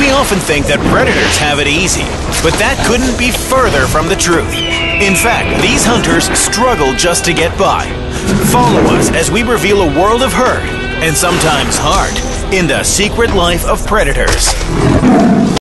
We often think that predators have it easy, but that couldn't be further from the truth. In fact, these hunters struggle just to get by. Follow us as we reveal a world of hurt and sometimes heart in the secret life of predators.